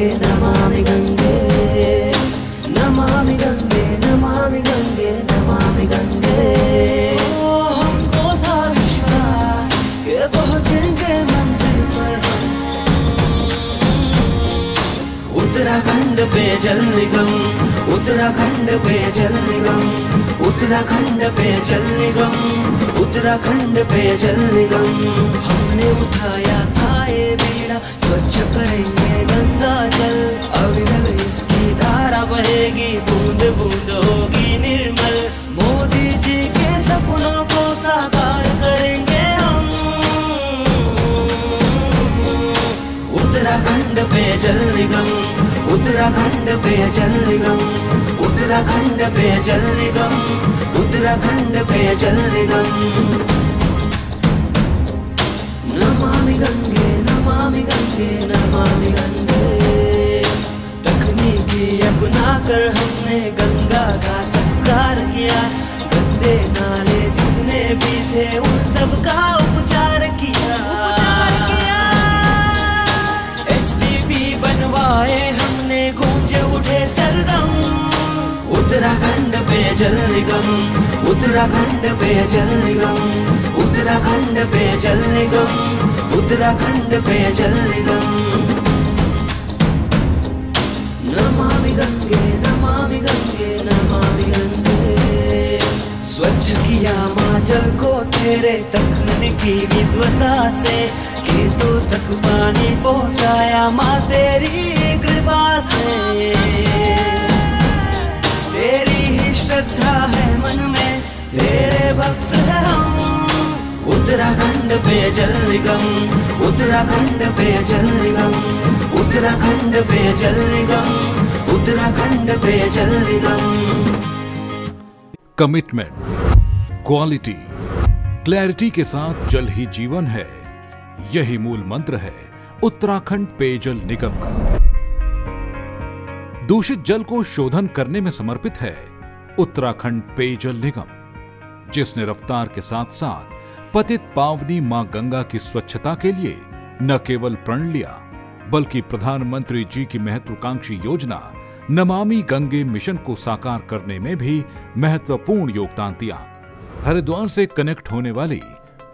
नमामि गंगे नमामि गंगे नमामि गंगे नमामि गंगे। ओ, हमको था विश्वास कि मंजिल पर उत्तराखंड पे जल निगम, उत्तराखंड पे जल निगम, उत्तराखंड पे जल निगम, उत्तराखंड पे जल निगम। हमने उठाया था ये बीड़ा, स्वच्छ करेंगे। निगम उत्तराखंड पे जल निगम, उत्तराखंड पे जल निगम, उत्तराखंड पे जल निगम। नमामि गंगे नमामि गंगे नमामि गंगे। तकनीकी अपना कर हमने गंगा का सत्कार किया। गंदे नाले जितने भी थे, उन सब उत्तराखंड पे जल निगम उत्तराखंड पे जल निगम उत्तराखंड पे जल निगम उत्तराखंड पे जल निगम नमामि गंगे नमामि गंगे नमामि गंगे। स्वच्छ किया माँ जल को तेरे तकनीकी विद्वता से, खेतों तक पानी पहुँचाया माँ तेरी कृपा से। उत्तराखंड पे निगम उत्तराखंड पेयजल निगम उत्तराखंड पेयजल निगम उत्तराखंड पे जल निगम कमिटमेंट क्वालिटी क्लैरिटी के साथ जल ही जीवन है। यही मूल मंत्र है, उत्तराखंड पेयजल निगम का। दूषित जल को शोधन करने में समर्पित है, उत्तराखंड पेयजल निगम, जिसने रफ्तार के साथ साथ पतित पावनी माँ गंगा की स्वच्छता के लिए न केवल प्रण लिया, बल्कि प्रधानमंत्री जी की महत्वाकांक्षी योजना, नमामि गंगे मिशन को साकार करने में भी महत्वपूर्ण योगदान दिया। हरिद्वार से कनेक्ट होने वाली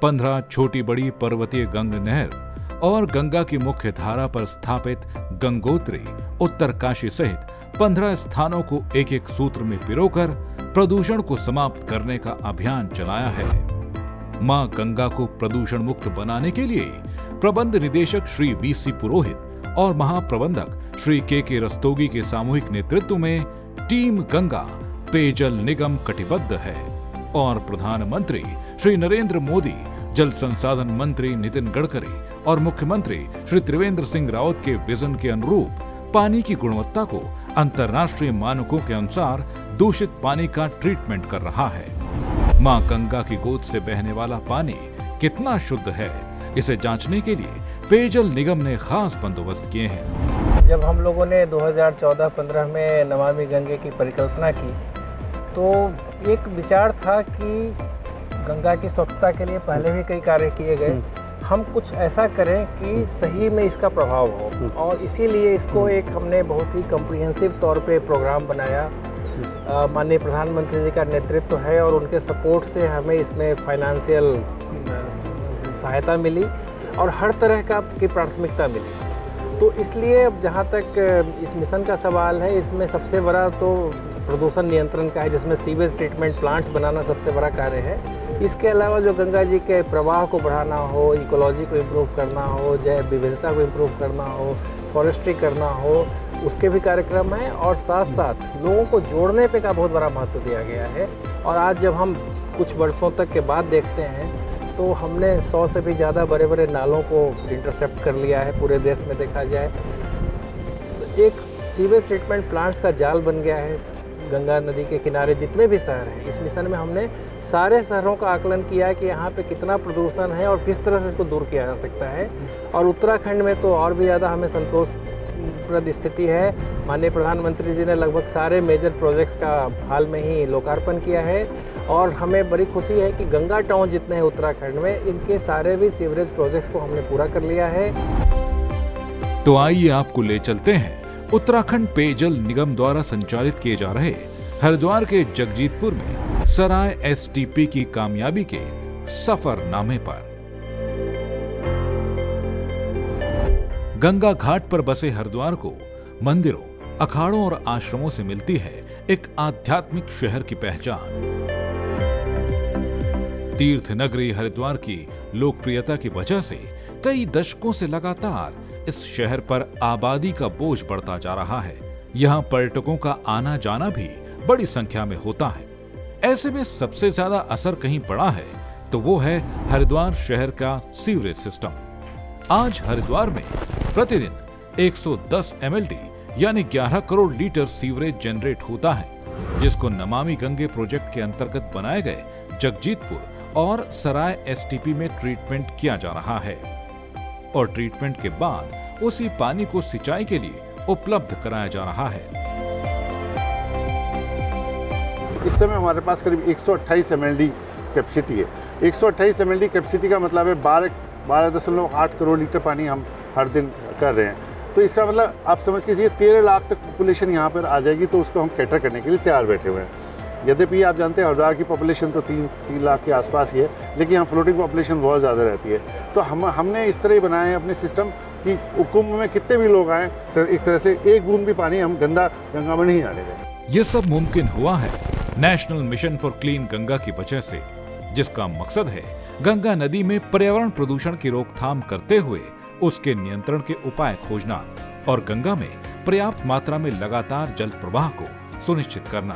पंद्रह छोटी बड़ी पर्वतीय गंग नहर और गंगा की मुख्य धारा पर स्थापित गंगोत्री उत्तरकाशी सहित पंद्रह स्थानों को एक एक सूत्र में पिरोकर प्रदूषण को समाप्त करने का अभियान चलाया है। माँ गंगा को प्रदूषण मुक्त बनाने के लिए प्रबंध निदेशक श्री वीसी पुरोहित और महाप्रबंधक श्री के के रस्तोगी के सामूहिक नेतृत्व में टीम गंगा पेयजल निगम कटिबद्ध है। और प्रधानमंत्री श्री नरेंद्र मोदी, जल संसाधन मंत्री नितिन गडकरी और मुख्यमंत्री श्री त्रिवेंद्र सिंह रावत के विजन के अनुरूप पानी की गुणवत्ता को अंतर्राष्ट्रीय मानकों के अनुसार दूषित पानी का ट्रीटमेंट कर रहा है। माँ गंगा की गोद से बहने वाला पानी कितना शुद्ध है, इसे जांचने के लिए पेयजल निगम ने खास बंदोबस्त किए हैं। जब हम लोगों ने 2014-15 में नमामि गंगे की परिकल्पना की तो एक विचार था कि गंगा की स्वच्छता के लिए पहले भी कई कार्य किए गए। हम कुछ ऐसा करें कि सही में इसका प्रभाव हो। और इसीलिए इसको एक हमने बहुत ही कम्प्रिहेंसिव तौर पे प्रोग्राम बनाया। माननीय प्रधानमंत्री जी का नेतृत्व है और उनके सपोर्ट से हमें इसमें फाइनेंशियल सहायता मिली और हर तरह का की प्राथमिकता मिली। तो इसलिए जहाँ तक इस मिशन का सवाल है, इसमें सबसे बड़ा तो प्रदूषण नियंत्रण का है, जिसमें सीवेज ट्रीटमेंट प्लांट्स बनाना सबसे बड़ा कार्य है। इसके अलावा जो गंगा जी के प्रवाह को बढ़ाना हो इकोलॉजी को इम्प्रूव करना हो, जैव विविधता को इम्प्रूव करना हो फॉरेस्ट्री करना हो उसके भी कार्यक्रम हैं और साथ साथ लोगों को जोड़ने पे का बहुत बड़ा महत्व दिया गया है। और आज जब हम कुछ वर्षों तक के बाद देखते हैं तो हमने सौ से भी ज़्यादा बड़े बड़े नालों को इंटरसेप्ट कर लिया है, पूरे देश में देखा जाए। तो एक सीवेज ट्रीटमेंट प्लांट्स का जाल बन गया है, गंगा नदी के किनारे जितने भी शहर हैं। इस मिशन में हमने सारे शहरों का आकलन किया है कि यहाँ पे कितना प्रदूषण है और किस तरह से इसको दूर किया जा सकता है। और उत्तराखंड में तो और भी ज़्यादा हमें संतोषप्रद स्थिति है। माननीय प्रधानमंत्री जी ने लगभग सारे मेजर प्रोजेक्ट्स का हाल में ही लोकार्पण किया है और हमें बड़ी खुशी है कि गंगा टाउन जितने हैं उत्तराखंड में, इनके सारे भी सीवरेज प्रोजेक्ट्स को हमने पूरा कर लिया है। तो आइए आपको ले चलते हैं उत्तराखंड पेयजल निगम द्वारा संचालित किए जा रहे हरिद्वार के जगजीतपुर में सराय एसटीपी की कामयाबी के सफरनामे पर। गंगा घाट पर बसे हरिद्वार को मंदिरों, अखाड़ों और आश्रमों से मिलती है एक आध्यात्मिक शहर की पहचान। तीर्थ नगरी हरिद्वार की लोकप्रियता की वजह से कई दशकों से लगातार इस शहर पर आबादी का बोझ बढ़ता जा रहा है। यहाँ पर्यटकों का आना जाना भी बड़ी संख्या में होता है। ऐसे में सबसे ज़्यादा असर कहीं पड़ा है तो वो है हरिद्वार शहर का सीवरेज सिस्टम। आज हरिद्वार में प्रतिदिन 110 एमएलडी यानी 11 करोड़ लीटर सीवरेज जनरेट होता है, जिसको नमामि गंगे प्रोजेक्ट के अंतर्गत बनाए गए जगजीतपुर और सराय एसटीपी में ट्रीटमेंट किया जा रहा है। और ट्रीटमेंट के बाद उसी पानी को सिंचाई के लिए उपलब्ध कराया जा रहा है। इस समय हमारे पास करीब 128 एमएलडी कैपेसिटी है। 128 एमएलडी कैपेसिटी का मतलब है बारह बारह दशमलव आठ करोड़ लीटर पानी हम हर दिन कर रहे हैं। तो इसका मतलब आप समझ के चलिए, तेरह लाख तक पॉपुलेशन यहाँ पर आ जाएगी तो उसको हम कैटर करने के लिए तैयार बैठे हुए हैं। यद्यपि आप जानते हैं हरिद्वार की पॉपुलेशन तो तीन तीन लाख के आसपास ही है, लेकिन यहाँ फ्लोटिंग पॉपुलेशन बहुत ज़्यादा रहती है। तो हम, हमने इस तरह ही बनाए हैं अपने सिस्टम कि कुंभ में कितने भी लोग आए तो एक तरह से एक बूंद भी पानी हम गंदा गंगा में नहीं आने दें। ये सब मुमकिन हुआ है national mission for clean Ganga की वजह से, जिसका मकसद है गंगा नदी में पर्यावरण प्रदूषण की रोकथाम करते हुए उसके नियंत्रण के उपाय खोजना और गंगा में पर्याप्त मात्रा में लगातार जल प्रवाह को सुनिश्चित करना।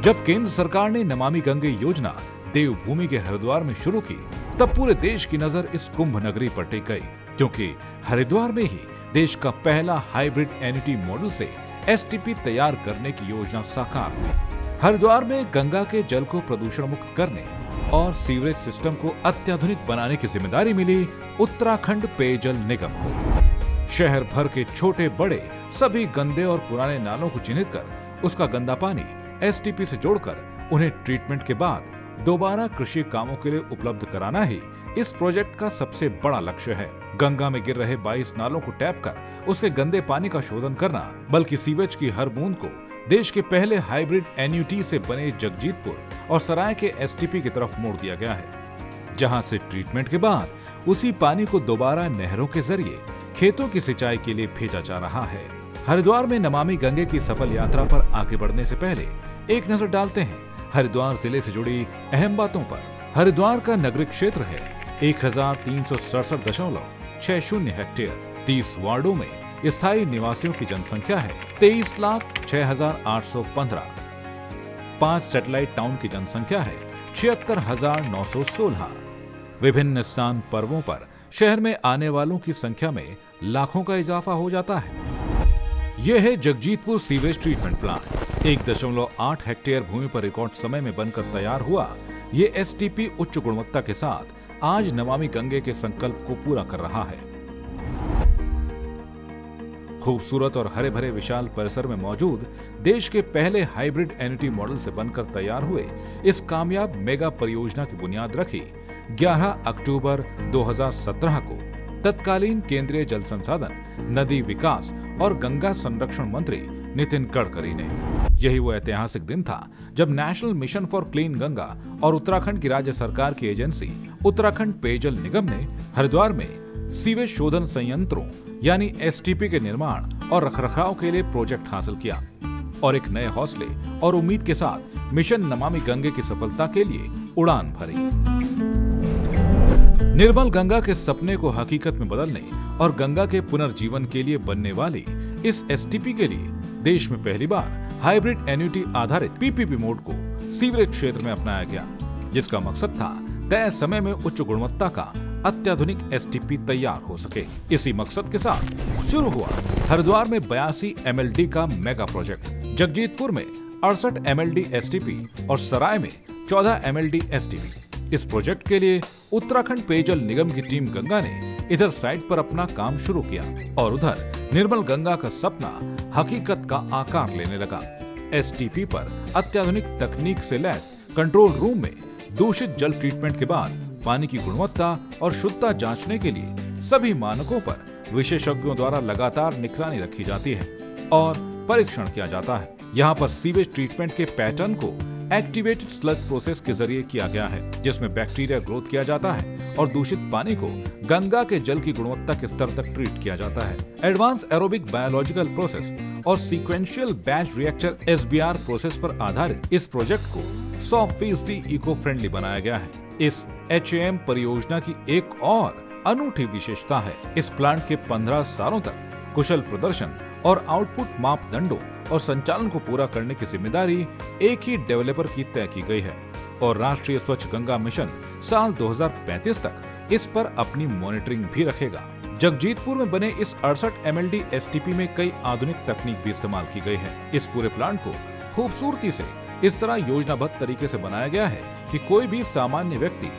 जब केंद्र सरकार ने नमामि गंगे योजना देवभूमि के हरिद्वार में शुरू की, तब पूरे देश की नज़र इस कुंभ नगरी पर टिक गई, क्योंकि हरिद्वार में ही देश का पहला हाइब्रिड एनिटी मॉडल से एसटीपी तैयार करने की योजना साकार हुई। हरिद्वार में गंगा के जल को प्रदूषण मुक्त करने और सीवरेज सिस्टम को अत्याधुनिक बनाने की ज़िम्मेदारी मिली उत्तराखंड पेयजल निगम। को शहर भर के छोटे, बड़े, सभी गंदे और पुराने नालों को चिन्हित कर उसका गंदा पानी एसटीपी से जोड़कर उन्हें ट्रीटमेंट के बाद दोबारा कृषि कामों के लिए उपलब्ध कराना ही इस प्रोजेक्ट का सबसे बड़ा लक्ष्य है। गंगा में गिर रहे 22 नालों को टैप कर उसके गंदे पानी का शोधन करना, बल्कि सीवेज की हर बूंद को देश के पहले हाइब्रिड एनयूटी से बने जगजीतपुर और सराय के एसटीपी की तरफ़ मोड़ दिया गया है, जहाँ से ट्रीटमेंट के बाद उसी पानी को दोबारा नहरों के ज़रिए खेतों की सिंचाई के लिए भेजा जा रहा है। हरिद्वार में नमामि गंगे की सफल यात्रा पर आगे बढ़ने से पहले एक नज़र डालते हैं। हरिद्वार ज़िले से जुड़ी अहम बातों पर। हरिद्वार का नगरीय क्षेत्र है एक हज़ार तीन सौ सड़सठ दशमलव छह शून्य हेक्टेयर, तीस वार्डो में स्थायी निवासियों की जनसंख्या है। तेईस लाख छह हज़ार आठ सौ पंद्रह। पाँच सैटेलाइट टाउन की जनसंख्या है, छिहत्तर हज़ार नौ सौ सोलह। विभिन्न स्नान पर्वों पर शहर में आने वालों की संख्या में लाखों का इजाफा हो जाता है। यह है जगजीतपुर सीवेज ट्रीटमेंट प्लांट। एक दशमलव आठ हेक्टेयर भूमि पर रिकॉर्ड समय में बनकर तैयार हुआ। ये एस उच्च गुणवत्ता के साथ आज नमामि गंगे के संकल्प को पूरा कर रहा है। खूबसूरत और हरे भरे विशाल परिसर में मौजूद देश के पहले हाइब्रिड एनिटी मॉडल से बनकर तैयार हुए इस कामयाब मेगा परियोजना की बुनियाद रखी 11 अक्टूबर 2017 को। तत्कालीन केंद्रीय जल संसाधन, नदी विकास और गंगा संरक्षण मंत्री नितिन गडकरी ने। यही वो ऐतिहासिक दिन था जब national mission for clean Ganga और उत्तराखंड की राज्य सरकार की एजेंसी उत्तराखंड पेयजल निगम ने हरिद्वार में सीवेज शोधन संयंत्रों, यानी एसटीपी के निर्माण और रखरखाव के लिए प्रोजेक्ट हासिल किया, और एक नए हौसले और उम्मीद के साथ मिशन नमामि गंगे की सफलता के लिए उड़ान भरी। निर्मल गंगा के सपने को हकीकत में बदलने और गंगा के पुनर्जीवन के लिए बनने वाली इस एसटीपी के लिए देश में पहली बार हाइब्रिड एन्यूटी आधारित पीपीपी मोड को सीवरेज क्षेत्र में अपनाया गया, जिसका मकसद था तय समय में उच्च गुणवत्ता का अत्याधुनिक एस तैयार हो सके। इसी मकसद के साथ शुरू हुआ हरिद्वार में बयासी एम का मेगा प्रोजेक्ट। जगजीतपुर में अड़सठ एम एल और सराय में चौदह एम एल इस प्रोजेक्ट के लिए उत्तराखंड पेयजल निगम की टीम गंगा ने इधर साइट पर अपना काम शुरू किया और उधर निर्मल गंगा का सपना हकीकत का आकार लेने लगा। एसटीपी पर अत्याधुनिक तकनीक से लैस कंट्रोल रूम में दूषित जल ट्रीटमेंट के बाद पानी की गुणवत्ता और शुद्धता जांचने के लिए सभी मानकों पर विशेषज्ञों द्वारा लगातार निगरानी रखी जाती है और परीक्षण किया जाता है। यहाँ पर सीवेज ट्रीटमेंट के पैटर्न को एक्टिवेटेड स्लग प्रोसेस के ज़रिए किया गया है, जिसमें बैक्टीरिया ग्रोथ किया जाता है और दूषित पानी को गंगा के जल की गुणवत्ता के स्तर तक ट्रीट किया जाता है। एडवांस एरोबिक बायोलॉजिकल प्रोसेस और sequential batch reactor SBR process पर आधारित इस प्रोजेक्ट को 100 फ़ीसदी इको फ्रेंडली बनाया गया है। इस एचएम परियोजना की एक और अनूठी विशेषता है। इस प्लांट के 15 सालों तक कुशल प्रदर्शन और आउटपुट मापदंडों और संचालन को पूरा करने की ज़िम्मेदारी एक ही डेवलपर की तय की गई है। और राष्ट्रीय स्वच्छ गंगा मिशन साल 2035 तक इस पर अपनी मॉनिटरिंग भी रखेगा। जगजीतपुर में बने इस अड़सठ एम एल में कई आधुनिक तकनीक भी इस्तेमाल की गई है। इस पूरे प्लांट को खूबसूरती से इस तरह योजनाबद्ध तरीके से बनाया गया है कि कोई भी सामान्य व्यक्ति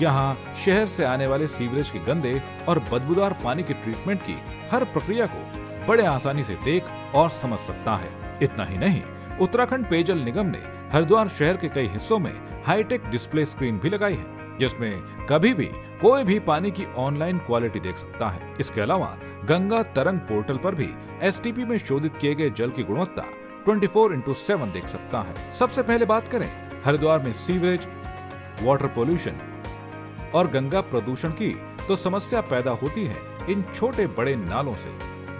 यहाँ शहर से आने वाले सीवरेज के गंदे और बदबूदार पानी के ट्रीटमेंट की हर प्रक्रिया को बड़े आसानी से देख और समझ सकता है। इतना ही नहीं, उत्तराखंड पेयजल निगम ने हरिद्वार शहर के कई हिस्सों में हाईटेक डिस्प्ले स्क्रीन भी लगाई है, जिसमें कभी भी कोई भी पानी की ऑनलाइन क्वालिटी देख सकता है। इसके अलावा गंगा तरंग पोर्टल पर भी एसटीपी में शोधित किए गए जल की गुणवत्ता 24 फोर इंटू सेवन देख सकता है। सबसे पहले बात करें, हरिद्वार में सीवरेज वाटर पोल्यूशन और गंगा प्रदूषण की तो समस्या पैदा होती है इन छोटे बड़े नालों से,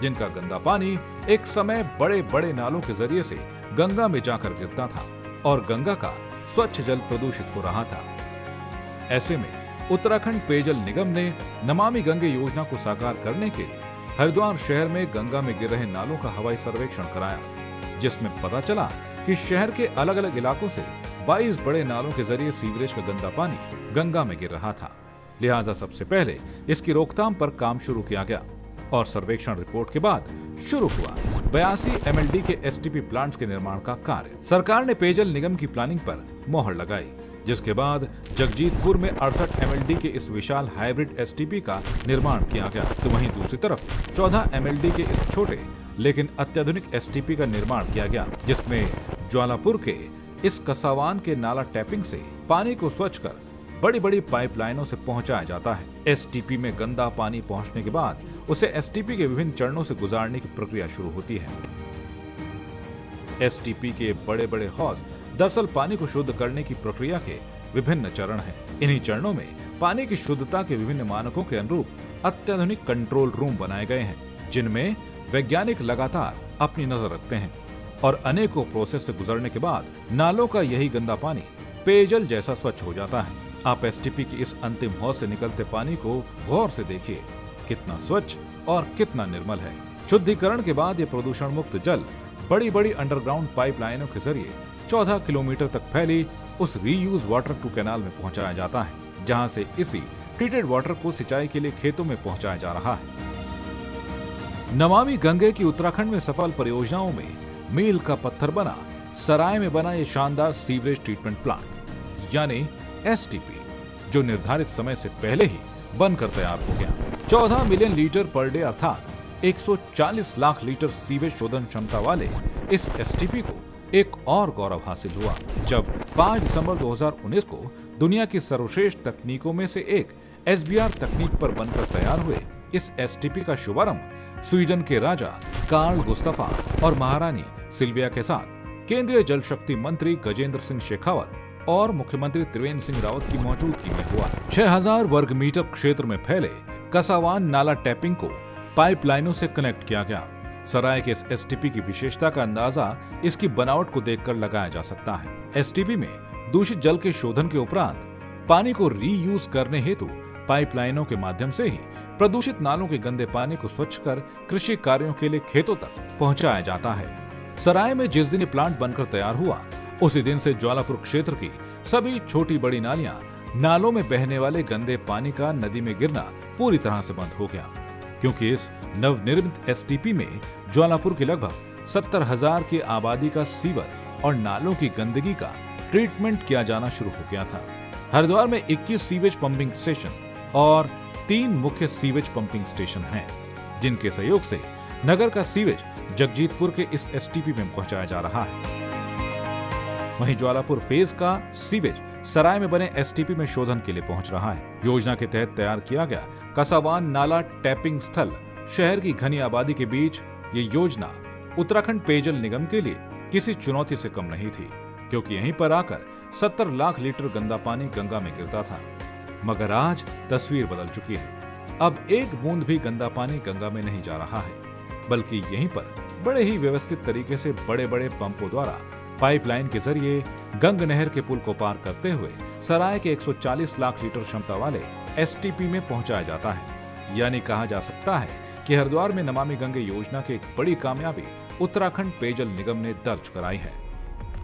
जिनका गंदा पानी एक समय बड़े बड़े नालों के ज़रिए से गंगा में जाकर गिरता था और गंगा का स्वच्छ जल प्रदूषित हो रहा था। ऐसे में उत्तराखंड पेयजल निगम ने नमामि गंगे योजना को साकार करने के लिए हरिद्वार शहर में गंगा में गिर रहे नालों का हवाई सर्वेक्षण कराया। जिसमें पता चला कि शहर के अलग अलग इलाकों से 22 बड़े नालों के ज़रिए सीवरेज का गंदा पानी गंगा में गिर रहा था। लिहाजा सबसे पहले इसकी रोकथाम पर काम शुरू किया गया और सर्वेक्षण रिपोर्ट के बाद शुरू हुआ। बयासी एम के एसटीपी प्लांट के निर्माण का कार्य। सरकार ने पेयजल निगम की प्लानिंग पर मोहर लगाई, जिसके बाद जगजीतपुर में अड़सठ एम के इस विशाल हाइब्रिड एस का निर्माण किया गया। तो वहीं दूसरी तरफ़ 14 एम के इस छोटे लेकिन अत्याधुनिक एसटीपी का निर्माण किया गया, जिसमें ज्वालापुर के इस कसावान के नाला टैपिंग से पानी को स्वच्छ कर बड़ी बड़ी पाइपलाइनों से पहुँचाया जाता है एसटीपी में गंदा पानी पहुँचने के बाद उसे एसटीपी के विभिन्न चरणों से गुजारने की प्रक्रिया शुरू होती है एसटीपी के बड़े बड़े हौज दरअसल पानी को शुद्ध करने की प्रक्रिया के विभिन्न चरण हैं। इन्हीं चरणों में पानी की शुद्धता के विभिन्न मानकों के अनुरूप अत्याधुनिक कंट्रोल रूम बनाए गए हैं, जिनमें वैज्ञानिक लगातार अपनी नज़र रखते हैं और अनेकों प्रोसेस से गुजरने के बाद नालों का यही गंदा पानी पेयजल जैसा स्वच्छ हो जाता है। आप STP की इस अंतिम हौज से निकलते पानी को गौर से देखिए। कितना स्वच्छ और कितना निर्मल है। शुद्धिकरण के बाद ये प्रदूषण मुक्त जल बड़ी बड़ी अंडरग्राउंड पाइपलाइनों के ज़रिए 14 किलोमीटर तक फैली उस रीयूज वाटर टू कैनाल में पहुँचाया जाता है, जहाँ से इसी ट्रीटेड वाटर को सिंचाई के लिए खेतों में पहुँचाया जा रहा है। नमामि गंगे की उत्तराखंड में सफल परियोजनाओं में मील का पत्थर बना, सराय में बना ये शानदार सीवरेज ट्रीटमेंट प्लांट यानी एसटीपी जो निर्धारित समय से पहले ही बनकर तैयार हो गया। 14 मिलियन लीटर पर डे अर्थात 140 लाख लीटर सीवेज शोधन क्षमता वाले इस एसटीपी को एक और गौरव हासिल हुआ, जब 5 दिसंबर 2019 को दुनिया की सर्वश्रेष्ठ तकनीकों में से एक एसबीआर तकनीक पर बनकर तैयार हुए इस एसटीपी का शुभारंभ स्वीडन के राजा कार्ल गुस्तफा और महारानी सिल्विया के साथ केंद्रीय जल शक्ति मंत्री गजेंद्र सिंह शेखावत और मुख्यमंत्री त्रिवेंद्र सिंह रावत की मौजूदगी में हुआ। 6000 वर्ग मीटर क्षेत्र में फैले कसावान नाला टैपिंग को पाइपलाइनों से कनेक्ट किया गया। सराय के इस एसटीपी की विशेषता का अंदाज़ा इसकी बनावट को देखकर लगाया जा सकता है। एसटीपी में दूषित जल के शोधन के उपरांत पानी को रीयूज करने हेतु पाइपलाइनों के माध्यम से ही प्रदूषित नालों के गंदे पानी को स्वच्छ कर कृषि कार्यों के लिए खेतों तक पहुँचाया जाता है। सराय में जिस दिन प्लांट बनकर तैयार हुआ, उसी दिन से ज्वालापुर क्षेत्र की सभी छोटी बड़ी नालियाँ नालों में बहने वाले गंदे पानी का नदी में गिरना पूरी तरह से बंद हो गया। क्योंकि इस नवनिर्मित एस में ज्वालापुर की लगभग सत्तर हज़ार की आबादी का सीवर और नालों की गंदगी का ट्रीटमेंट किया जाना शुरू हो गया था। हरिद्वार में 21 सीवेज पंपिंग स्टेशन और तीन मुख्य सीवेज पंपिंग स्टेशन हैं, जिनके सहयोग से नगर का सीवेज जगजीतपुर के इस एसटीपी में पहुँचाया जा रहा है। वहीं ज्वालापुर फ़ेज़ का सीवेज सराय में बने एसटीपी में शोधन के लिए पहुँच रहा है। योजना के तहत तैयार किया गया कसावान नाला टैपिंग स्थल शहर की घनी आबादी के बीच ये योजना उत्तराखंड पेयजल निगम के लिए किसी चुनौती से कम नहीं थी, क्योंकि यहीं पर आकर 70 लाख लीटर गंदा पानी गंगा में गिरता था। मगर आज तस्वीर बदल चुकी है। अब एक बूंद भी गंदा पानी गंगा में नहीं जा रहा है, बल्कि यहीं पर बड़े ही व्यवस्थित तरीके से बड़े बड़े पंपों द्वारा पाइपलाइन के ज़रिए गंग नहर के पुल को पार करते हुए सराय के 140 लाख लीटर क्षमता वाले एसटीपी में पहुँचाया जाता है। यानी कहा जा सकता है कि हरिद्वार में नमामि गंगे योजना की एक बड़ी कामयाबी उत्तराखंड पेयजल निगम ने दर्ज कराई है।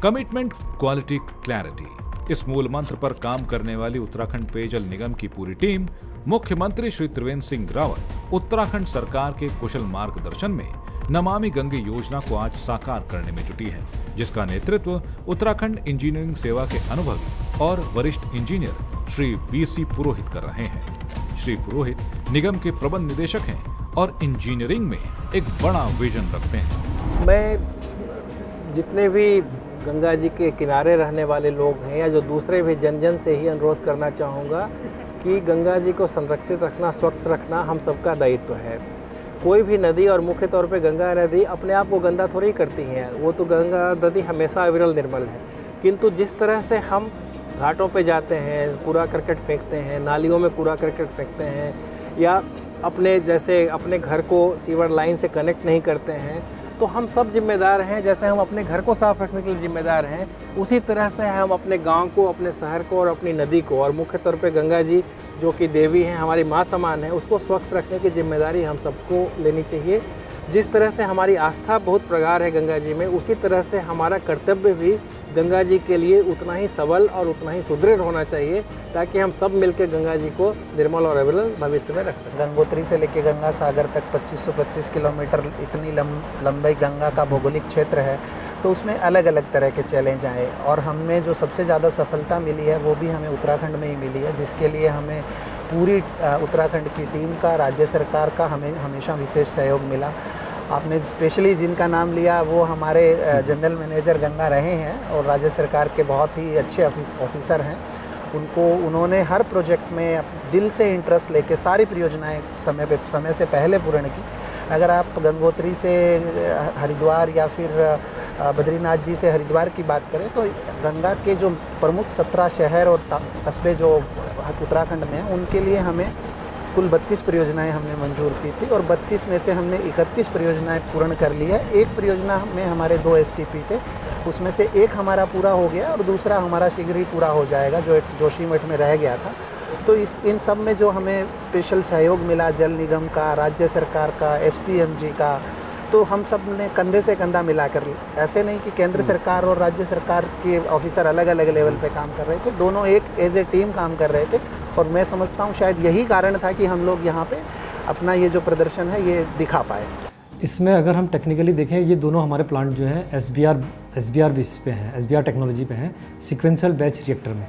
Commitment, quality, clarity. इस मूल मंत्र पर काम करने वाली उत्तराखंड पेयजल निगम की पूरी टीम, मुख्यमंत्री श्री त्रिवेंद्र सिंह रावत, उत्तराखंड सरकार के कुशल मार्गदर्शन में नमामि गंगे योजना को आज साकार करने में जुटी है, जिसका नेतृत्व उत्तराखंड इंजीनियरिंग सेवा के अनुभवी और वरिष्ठ इंजीनियर श्री बीसी पुरोहित कर रहे हैं। श्री पुरोहित निगम के प्रबंध निदेशक हैं और इंजीनियरिंग में एक बड़ा विजन रखते हैं। मैं जितने भी गंगा जी के किनारे रहने वाले लोग हैं या जो दूसरे भी जन जन से ही अनुरोध करना चाहूँगा कि गंगा जी को संरक्षित रखना, स्वच्छ रखना हम सबका दायित्व है। कोई भी नदी और मुख्य तौर पे गंगा नदी अपने आप को गंदा थोड़ी करती हैं। वो तो गंगा नदी हमेशा अविरल निर्मल है। किंतु जिस तरह से हम घाटों पे जाते हैं, कूड़ा करकट फेंकते हैं, नालियों में कूड़ा करकट फेंकते हैं या अपने जैसे अपने घर को सीवर लाइन से कनेक्ट नहीं करते हैं तो हम सब जिम्मेदार हैं, जैसे हम अपने घर को साफ़ रखने के लिए जिम्मेदार हैं, उसी तरह से हम अपने गाँव को, अपने शहर को और अपनी नदी को, और मुख्य तौर पे गंगा जी, जो कि देवी हैं, हमारी माँ समान है, उसको स्वच्छ रखने की ज़िम्मेदारी हम सबको लेनी चाहिए। जिस तरह से हमारी आस्था बहुत प्रगाढ़ है गंगा जी में, उसी तरह से हमारा कर्तव्य भी गंगा जी के लिए उतना ही सबल और उतना ही सुदृढ़ होना चाहिए, ताकि हम सब मिलकर गंगा जी को निर्मल और अविरल भविष्य में रख सकें। गंगोत्री से लेकर गंगा सागर तक 2525 किलोमीटर इतनी लंबाई गंगा का भौगोलिक क्षेत्र है तो उसमें अलग अलग तरह के चैलेंज आए। और हमें जो सबसे ज़्यादा सफलता मिली है, वो भी हमें उत्तराखंड में ही मिली है, जिसके लिए हमें पूरी उत्तराखंड की टीम का, राज्य सरकार का हमें, हमेशा विशेष सहयोग मिला। आपने स्पेशली जिनका नाम लिया वो हमारे जनरल मैनेजर गंगा रहे हैं और राज्य सरकार के बहुत ही अच्छे ऑफिसर हैं। उनको उन्होंने हर प्रोजेक्ट में दिल से इंटरेस्ट लेके सारी परियोजनाएँ समय पे समय से पहले पूर्ण की। अगर आप गंगोत्री से हरिद्वार या फिर बद्रीनाथ जी से हरिद्वार की बात करें तो गंगा के जो प्रमुख सत्रह शहर और कस्बे जो उत्तराखंड में हैं उनके लिए हमें कुल 32 परियोजनाएँ हमने मंजूर की थी और 32 में से हमने 31 परियोजनाएँ पूर्ण कर ली है। एक परियोजना में हमारे दो एसटीपी थे उसमें से एक हमारा पूरा हो गया और दूसरा हमारा शीघ्र ही पूरा हो जाएगा जो जोशीमठ में रह गया था। तो इस इन सब में जो हमें स्पेशल सहयोग मिला जल निगम का राज्य सरकार का एसपीएमजी का तो हम सबने कंधे से कंधा मिलाकर ऐसे नहीं कि केंद्र सरकार और राज्य सरकार के ऑफिसर अलग अलग लेवल पे काम कर रहे थे दोनों एक एज ए टीम काम कर रहे थे। और मैं समझता हूँ शायद यही कारण था कि हम लोग यहाँ पे अपना ये जो प्रदर्शन है, ये दिखा पाए। इसमें अगर हम टेक्निकली देखें, ये दोनों हमारे प्लांट जो है S B R S B R base पे हैं एस बी आर टेक्नोलॉजी पे हैं सिक्वेंशियल बैच रिएक्टर में।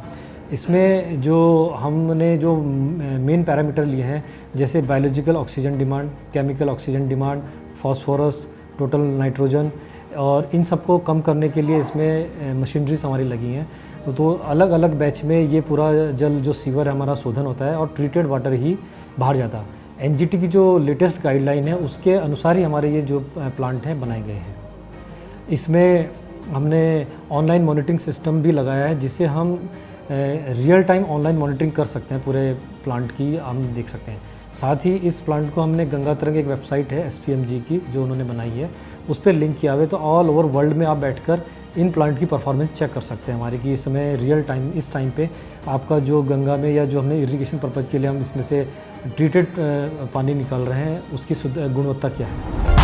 इसमें जो हमने जो मेन पैरामीटर लिए हैं, जैसे biological oxygen demand chemical oxygen demand phosphorus total nitrogen और इन सबको कम करने के लिए इसमें मशीनरीज हमारी लगी हैं। तो अलग अलग बैच में ये पूरा जल जो सीवर है, हमारा शोधन होता है और ट्रीटेड वाटर ही बाहर जाता। है एनजीटी की जो लेटेस्ट गाइडलाइन है, उसके अनुसार ही हमारे ये जो प्लांट हैं, बनाए गए हैं। इसमें हमने ऑनलाइन मॉनिटरिंग सिस्टम भी लगाया है जिससे हम रियल टाइम ऑनलाइन मॉनिटरिंग कर सकते हैं पूरे प्लांट की, हम देख सकते हैं। साथ ही इस प्लांट को हमने गंगा तरंग एक वेबसाइट है एसपीएमजी की, जो उन्होंने बनाई है, उस पर लिंक किया हुआ है। तो ऑल ओवर वर्ल्ड में आप बैठकर इन प्लांट की परफॉर्मेंस चेक कर सकते हैं हमारे कि इस समय रियल टाइम इस टाइम पे आपका जो गंगा में या जो हमने इरिगेशन पर्पज़ के लिए हम इसमें से ट्रीटेड पानी निकाल रहे हैं, उसकी गुणवत्ता क्या है?